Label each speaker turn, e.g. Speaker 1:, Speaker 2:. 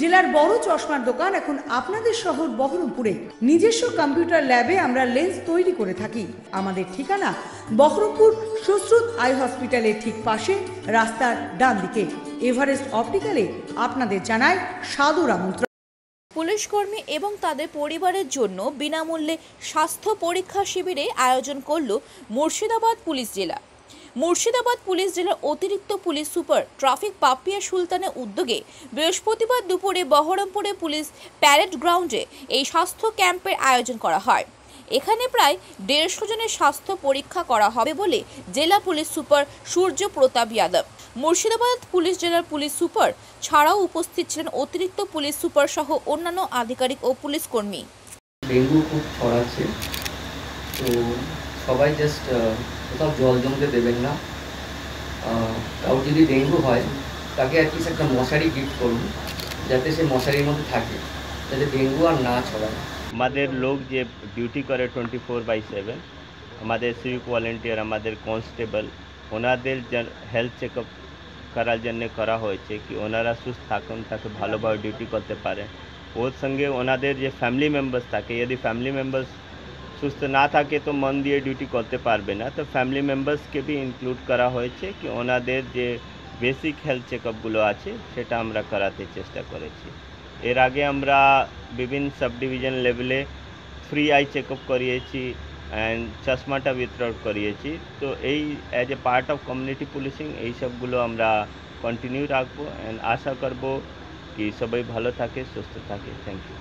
Speaker 1: জেলার বড় চশমার দোকান এখন আপনাদের শহর বহরমপুরে। নিজস্ব কম্পিউটার ল্যাবে আমরা লেন্স তৈরি করে থাকি। আমাদের ঠিকানা বহরমপুর সুশ্রুত আই হসপিটালের ঠিক পাশে, রাস্তার ডান দিকে এভারেস্ট অপটিক্যালে আপনাদের জানায় সাদর আমন্ত্রণ।
Speaker 2: পুলিশকর্মী এবং তাদের পরিবারের জন্য বিনামূল্যে স্বাস্থ্য পরীক্ষা শিবিরে আয়োজন করল মুর্শিদাবাদ পুলিশ জেলা। মুর্শিদাবাদ পুলিশ জেলার অতিরিক্ত পুলিশ সুপার ট্রাফিক পাপিয়া সুলতানের উদ্যোগে বৃহস্পতিবার দুপুরে বহরমপুরে পুলিশ প্যারেড গ্রাউন্ডে এই স্বাস্থ্য ক্যাম্পের আয়োজন করা হয়। এখানে প্রায় দেড়শো জনের স্বাস্থ্য পরীক্ষা করা হবে বলে জেলা police super Surya Pratap Yadav, Murshidabad police জেলার পুলিশ সুপার ছাড়াও উপস্থিত ছিলেন অতিরিক্ত পুলিশ সুপার সহ অন্যান্য আধিকারিক ও পুলিশ কর্মী।
Speaker 3: ডেঙ্গু খুব ছড়াচ্ছে, তো সবাই জাস্ট কোথাও জল জমতে দেবেন না। কারোর যদি ডেঙ্গু হয়, তাকে অ্যাটলিস্ট একটা মশারি গিফট করুন, যাতে সে মশারির মধ্যে থাকে, যাতে ডেঙ্গু আর না ছড়ায়।
Speaker 4: আমাদের লোক যে ডিউটি করে টোয়েন্টি ফোর বাই সেভেন আমাদের সিভিক ভলেন্টিয়ার আমাদের কনস্টেবল ওনাদের হেলথ চেক আপ করার জন্য করা হয়েছে কি ওনারা সুস্থ থাকুন, তাকে ভালোভাবে ডিউটি করতে পারে। ওর সঙ্গে ওনাদের যে ফ্যামিলি মেম্বার্স থাকে, যদি ফ্যামিলি মেম্বার্স সুস্থ না থাকে তো মন দিয়ে ডিউটি করতে পারবে না। তো ফ্যামিলি মেম্বার্সকে বি ইনক্লুড করা হয়েছে কি ওনাদের যে বেসিক হেলথ চেক আপগুলো আছে, সেটা আমরা করাতে চেষ্টা করেছি। এর আগে আমরা বিভিন্ন সাব ডিভিশন লেভেলে ফ্রি আই চেক আপ করিয়েছি অ্যান্ড চশমাটা বিতরণ করিয়েছি। তো এই as a part of community policing এই সবগুলো আমরা কন্টিনিউ রাখব অ্যান্ড আশা করব কি সবাই ভালো থাকে, সুস্থ থাকে। Thank you